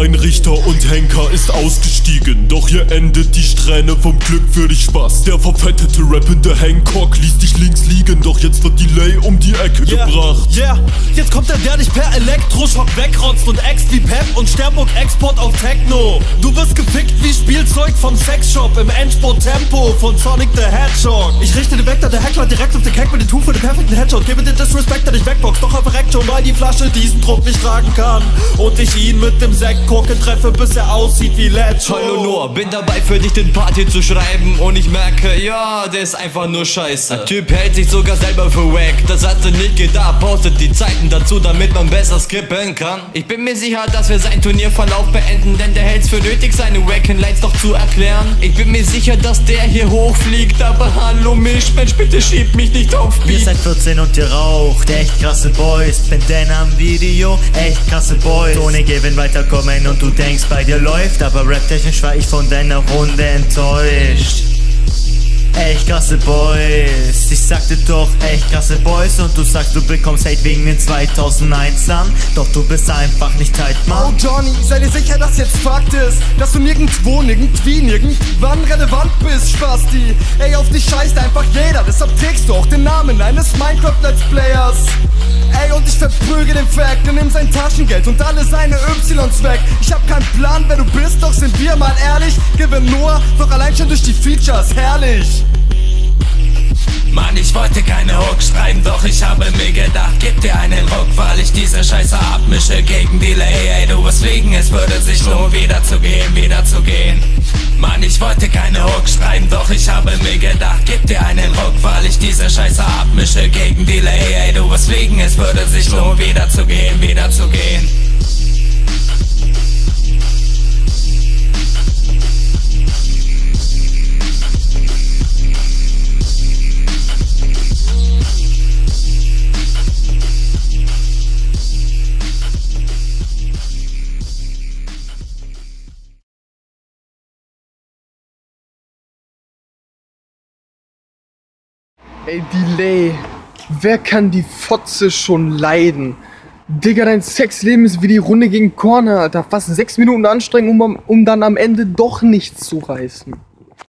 Richter und Henker ist ausgestiegen, doch hier endet die Strähne vom Glück für dich Spaß. Der verfettete rappende Hancock ließ dich links liegen, doch jetzt wird Delay um die Ecke Yeah, gebracht. yeah, jetzt kommt der, der dich per Elektroschock wegrotzt und ex wie Pep und Sternburg Export auf Techno. Du wirst gefickt wie Spielzeug vom Sexshop im Endsport Tempo von Sonic the Hedgehog. Ich richte den Vektor der Heckler direkt auf den Keck mit dem Tuch für den perfekten Headshot. Gebe den Disrespect, der dich wegboxt, doch verreckt schon, weil die Flasche diesen Druck nicht tragen kann. Und ich ihn mit dem Sektkorken treffe, bis er aussieht wie Ledge. Hallo Noah, bin dabei für dich den Party zu schreiben und ich merke, ja, der ist einfach nur scheiße. Der Typ hält sich sogar selber für wack, das hat er nicht gedacht, postet die Zeiten dazu, damit man besser skippen kann. Ich bin mir sicher, dass wir sein Turnierverlauf beenden, denn der hält's für nötig, seine wacken Lights doch zu erklären. Ich bin mir sicher, dass der hier hochfliegt, aber hallo Milchmensch, bitte schieb mich nicht auf Ihr Beat. seid 14 und ihr raucht, echt krasse Boys. Bin denn am Video, echt krasse Boys. Ohne Gewinn weiterkommen und du denkst, bei dir läuft. Aber raptechnisch war ich von deiner Runde enttäuscht. Echt krasse Boys, ich sagte doch echt krasse Boys und du sagst du bekommst Hate wegen den 2001ern, doch du bist einfach nicht Oh Mann. Johnny, sei dir sicher, dass jetzt Fakt ist, dass du nirgendwo, nirgendwie, nirgendwann relevant bist, Spasti. Ey, auf dich scheißt einfach jeder, deshalb trägst du auch den Namen eines Minecraft-Let's Players. Ey, und ich verprüge den Fact und nimm sein Taschengeld und alle seine Ys weg. Ich hab keinen Plan, wer du bist, doch sind wir mal ehrlich. Gewinn nur, doch allein schon durch die Features, herrlich. Mann, ich wollte keine Hook schreiben, doch ich habe mir gedacht, gib dir einen Ruck, weil ich diese Scheiße abmische gegen Delay. Ey, du wirst fliegen, es würde sich lohnen, wieder zu gehen, wieder zu gehen. Mann, ich wollte keine Hook schreiben, doch ich habe mir gedacht, gib dir einen Ruck, weil ich diese Scheiße abmische gegen Delay. Ey, du wirst fliegen, es würde sich lohnen, wieder zu gehen, wieder zu gehen. Ey, Delay. Wer kann die Fotze schon leiden? Digga, dein Sexleben ist wie die Runde gegen Corner, Alter. Fast sechs Minuten Anstrengung, um, um dann am Ende doch nichts zu reißen.